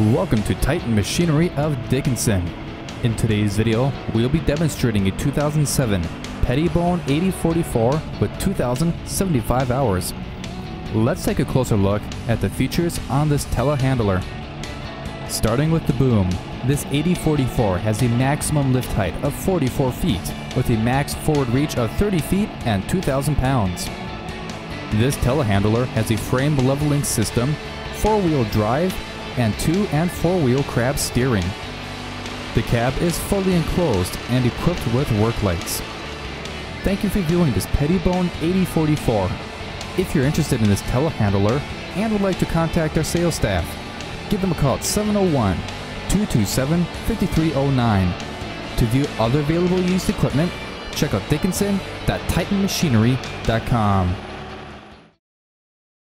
Welcome to Titan Machinery of Dickinson. In today's video, we'll be demonstrating a 2007 Pettibone 8044 with 2,075 hours. Let's take a closer look at the features on this telehandler. Starting with the boom, this 8044 has a maximum lift height of 44 feet with a max forward reach of 30 feet and 2,000 pounds. This telehandler has a frame leveling system, four-wheel drive, and two and four-wheel crab steering. The cab is fully enclosed and equipped with work lights. Thank you for viewing this Pettibone 8044. If you're interested in this telehandler and would like to contact our sales staff, give them a call at 701 227 5309. To view other available used equipment, check out dickinson.titanmachinery.com.